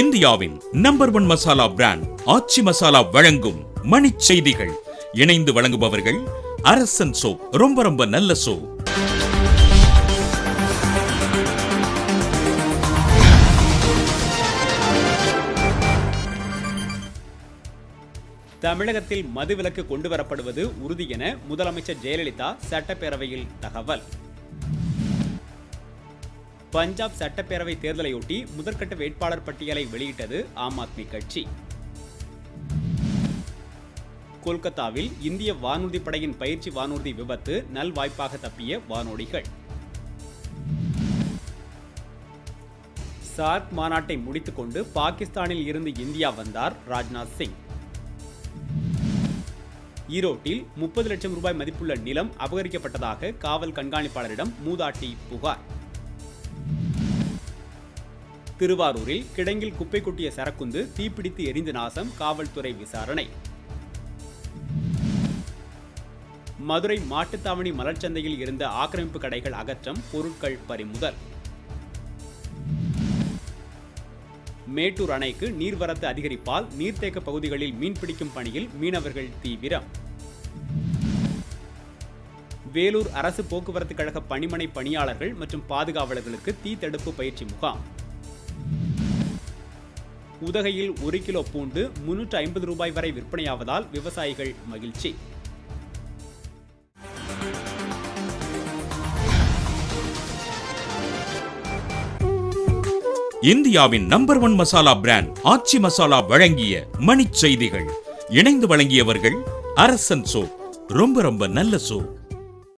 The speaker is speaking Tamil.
இந்தியாவின் number one masala brand Aachi masala வழங்கும் மணி செய்திகள். இணைந்து வழங்குபவர்கள் அரசன் சோ ரொம்ப ரொம்ப நல்ல சோ. தமிழகத்தில் மதுவிலக்கு கொண்டு வரப்படுவது உறுதி என முதலமைச்சர் ஜெயலலிதா சட்டப்பேரவையில் தகவல். பஞ்சாப் சட்டப்பேரவை தேர்தலையொட்டி முதற்கட்ட வேட்பாளர் பட்டியலை வெளியிட்டது ஆம் ஆத்மி கட்சி. கொல்கத்தாவில் இந்திய வானூர்தி படையின் பயிற்சி வானூர்தி விபத்து நல்வாய்ப்பாக தப்பிய வானோடிகள். சார்க் மாநாட்டை முடித்துக்கொண்டு பாகிஸ்தானில் இருந்து இந்தியா வந்தார் ராஜ்நாத் சிங். ஈரோட்டில் முப்பது லட்சம் ரூபாய் மதிப்புள்ள நிலம் அபகரிக்கப்பட்டதாக காவல் கண்காணிப்பாளரிடம் மூதாட்டி புகார். திருவாரூரில் கிடங்கில் குப்பை கொட்டிய சரக்குந்து தீப்பிடித்து எரிந்து நாசம் காவல்துறை விசாரணை. மதுரை மாட்டுத்தாவணி மலர்ச்சந்தையில் இருந்த ஆக்கிரமிப்பு கடைகள் அகற்றம் பொருட்கள் பறிமுதல். மேட்டூர் அணைக்கு நீர்வரத்து அதிகரிப்பால் நீர்த்தேக்க பகுதிகளில் மீன்பிடிக்கும் பணியில் மீனவர்கள் தீவிரம். வேலூர் அரசு போக்குவரத்து கழக பணிமனை பணியாளர்கள் மற்றும் பாதுகாவலர்களுக்கு தீ தடுப்பு பயிற்சி முகாம். உதகையில் ஒரு கிலோ பூண்டு முன்னூற்று ஐம்பது ரூபாய் வரை விற்பனையாவதால் விவசாயிகள் மகிழ்ச்சி. இந்தியாவின் number one masala brand Aachi masala வழங்கிய மணிச் செய்திகள். இணைந்து வழங்கியவர்கள் அரசன் சோப் ரொம்ப ரொம்ப நல்ல சோப்.